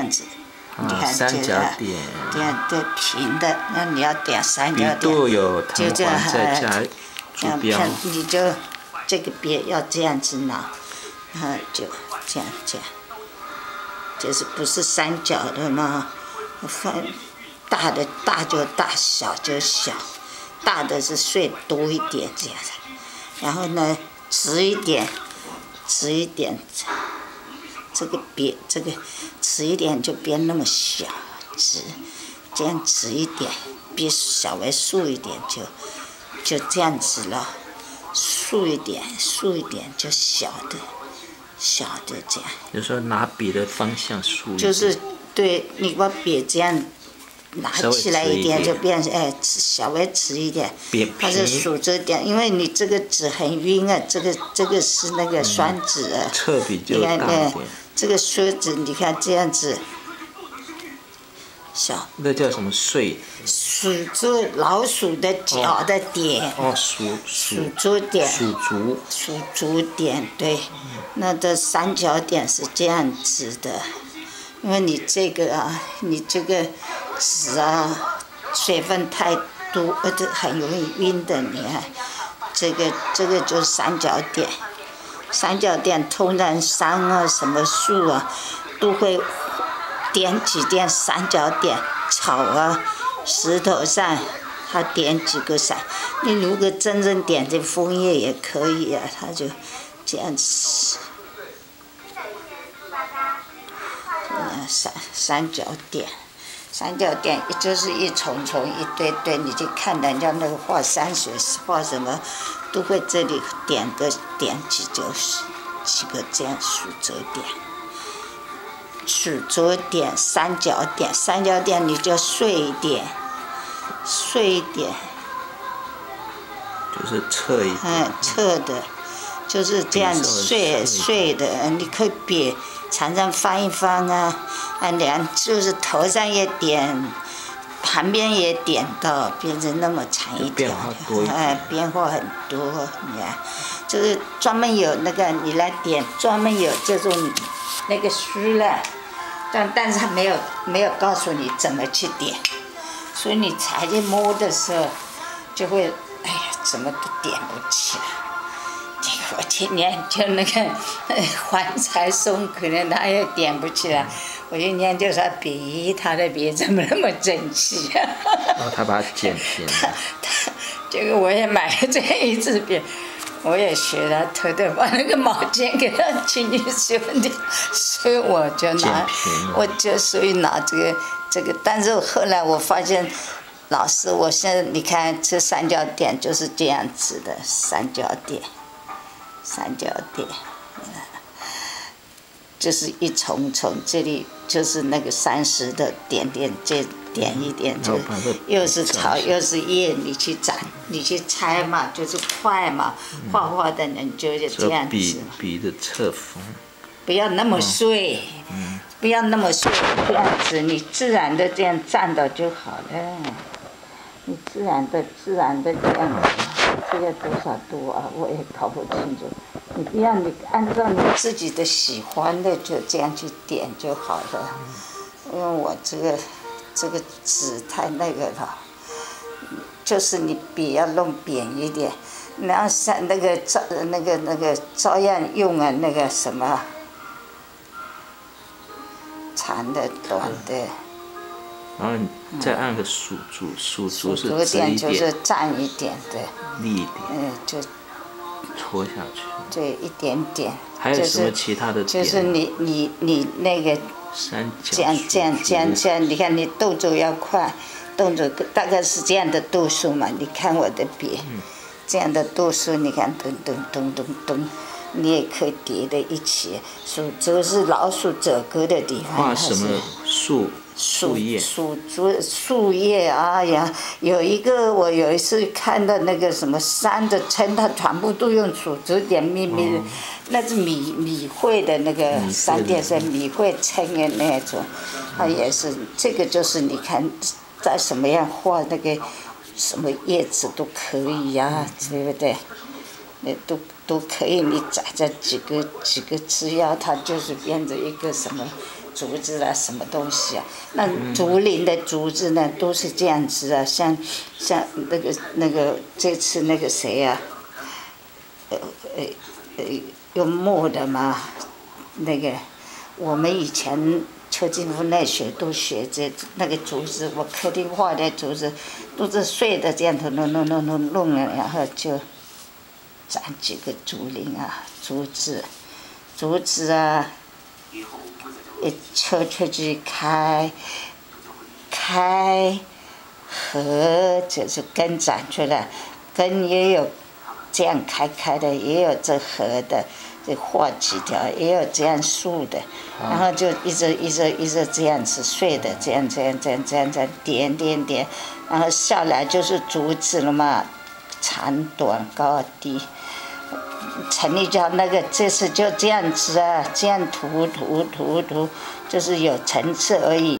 这样子，你啊，看三角这个点，这样对平的，那你要点三角点，有就这样这样片你就这个边要这样子拿，然后就这样这样，就是不是三角的吗？分大的大就大，小就小，大的是碎多一点这样的，然后呢直一点，直一点，这个边这个直一点就变那么小，直，这样直一点，比稍微竖一点就就这样子了，竖一点，竖一点就小的，小的这样。有时候拿笔的方向竖，就是对你把笔这样拿起来一点点就变哎直稍微直一点扁，它是平数着点，因为你这个纸很晕啊，这个这个是那个酸纸啊，侧笔就大一点，，这个刷子你看这样子，小。那叫什么穗？数着老鼠的脚的点，数属着点。数足，数足点对，那的三角点是这样子的，因为你这个啊，你这个纸啊，水分太多，呃，这很容易晕的。你看，这个这个就是三角点，三角点通常山啊什么树啊，都会点几点三角点，草啊，石头上，它点几个闪。你如果真正点这枫叶也可以啊，它就这样子，这样三三角点，三角点就是一重重一堆堆，你去看人家那个画山水画什么，都会这里点个点几就是几个这样数折点。数着点、三角点，三角点你就碎一点，碎一点，就是侧一点，嗯，侧的，就是这样碎碎碎的，你可以别常常翻一翻啊，啊，两就是头上也点，旁边也点到，变成那么长一条哎，变化很多，你看，就是专门有那个你来点，专门有这种那个书了，但但是他没有没有告诉你怎么去点，所以你才去摸的时候，就会哎呀，怎么都点不起来。我今年就那个呃黄才松，可能他也点不起来。我今年就说笔，他的笔怎么那么整齐啊？然后他把它剪平了，他结果我也买了这一支笔，我也学了，偷偷把那个毛巾给他轻轻修掉，所以我就拿我就所以拿这个这个，但是后来我发现。老师，我现在你看这三角点就是这样子的三角点，三角点，就是一重重，这里就是那个三十的点点，这点一点就又是草又是叶，你去展，你去拆嘛，就是快嘛，画画的人就是这样子。笔，笔的侧锋，不要那么碎，不要那么碎，这样子你自然的这样站到就好了，你自然的自然的这样子，这个多少度啊，我也搞不清楚。你不要你按照你自己的喜欢的就这样去点就好了，因为我这个这个纸太那个了，就是你笔要弄扁一点，然后像那个照那个那个照样用啊那个什么长的短的，然后你再按个数足，数足是足直一点就是点，站一点对，立一点，嗯，就戳下去。对一点点，还有什么就是其他的？就是你你你那个三角这样数这样这样这样，你看你动作要快，动作大概是这样的度数嘛。你看我的笔，嗯这样的度数，你看咚咚咚咚咚，你也可以叠在一起。属竹是老鼠走过的地方，什么树树树叶？树竹树叶，哎呀，有一个我有一次看到那个什么山的称，它全部都用竹子点密密的，那是米米会的那个山店是米会称的那种，它也是这个就是你看在什么样画那个什么叶子都可以呀、对不对？那都都可以，你摘这几个几个枝丫，它就是变成一个什么竹子啊，什么东西啊？那竹林的竹子呢，都是这样子啊，像像那个那个这次那个谁呀、呃呃呃用木的嘛，那个我们以前邱金福那学都学这那个竹子，我客厅画的竹子都是碎的，这样子弄弄弄弄弄了，然后就长几个竹林啊，竹子，竹子啊，抽出去开，开合就是根长出来，根也有这样开开的，也有这合的，这画几条，也有这样竖的，然后就一直一直一直这样子碎的，这样这样这样这样这样点点点，然后下来就是竹子了嘛，长短高低。成立教那个这次就这样子啊，这样涂涂涂涂，就是有层次而已。